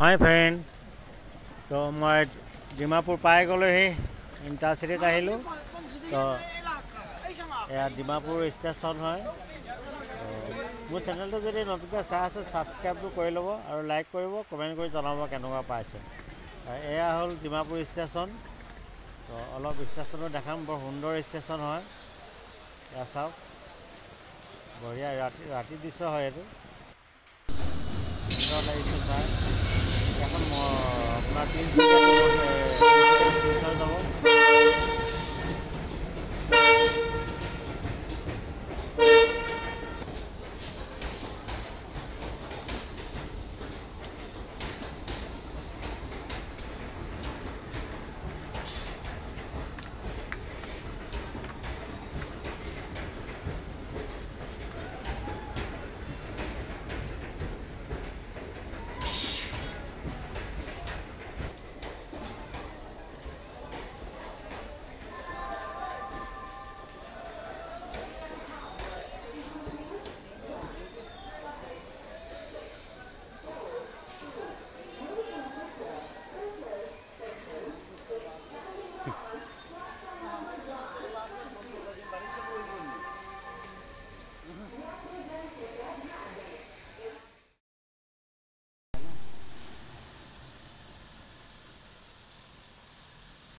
হয় ফ্ৰেণ্ড তো মই ডিমাপুৰ পাই গ'লোহি ইণ্টাৰচিটিত আহিলোঁ। তো এয়া ডিমাপুৰ ষ্টেচন হয়। মোৰ চেনেলটো যদি নতুনকৈ চাই আছে ছাবস্ক্ৰাইবটো কৰি ল'ব আৰু লাইক কৰিব কমেণ্ট কৰি জনাব কেনেকুৱা পাইছে। এয়া হ'ল ডিমাপুৰ ষ্টেচন তো অলপ ষ্টেচনো দেখাম বৰ সুন্দৰ ষ্টেচন হয়। এয়া চাওক। বঢ়িয়া ৰাতি ৰাতি দৃশ্য হয় এইটো। লাগিছে চাই। Martín.